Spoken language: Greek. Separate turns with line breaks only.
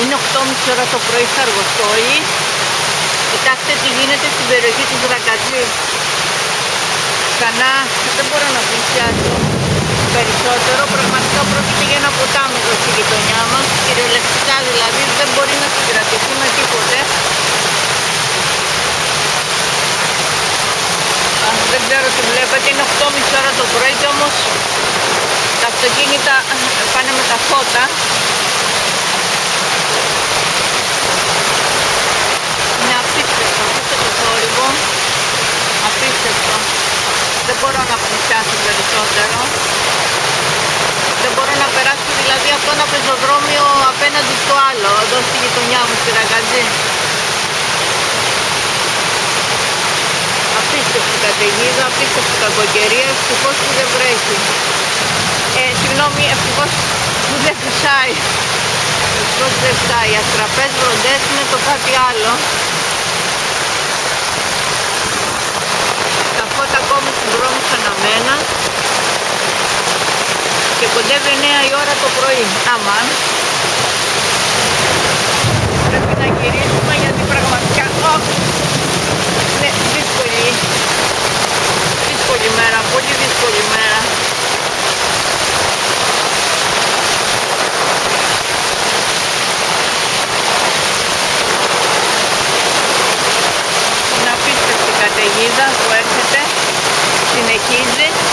Είναι 8.30 ώρα το πρωί στα Αργοστόλη. Κοιτάξτε τι γίνεται στην περιοχή της Ρακατζή. Ξανά δεν μπορώ να πλησιάσω περισσότερο. Πραγματικά πρόκειται για ένα ποτάμι εδώ στη γειτονιά μας. Κυριολεκτικά δηλαδή δεν μπορεί να συγκρατηθεί με τίποτε. δεν ξέρω τι βλέπετε, είναι 8.30 ώρα το πρωί και όμως τα αυτοκίνητα πάνε με τα φώτα απίστευτο. Δεν μπορώ να πλησιάσω περισσότερο. Δεν μπορώ να περάσω δηλαδή από ένα πεζοδρόμιο απέναντι στο άλλο, εδώ στη γειτονιά μου, στη Ραγκατζή. Απίστευτη καταιγίδα, απίστευτη κακοκαιρία, ευτυχώς που δεν βρέχει. Ε, συγγνώμη, ευτυχώς που δεν φυσάει. Ευτυχώς δεν φυσάει. Οι αστραπές βροντές είναι το κάτι άλλο. Κοντεύει 9 η ώρα το πρωί. Αμάν. Πρέπει να γυρίσουμε γιατί πραγματικά είναι δύσκολη. Δύσκολη μέρα, πολύ δύσκολη μέρα. Είναι απίστευτη καταιγίδα που έρχεται συνεχίζει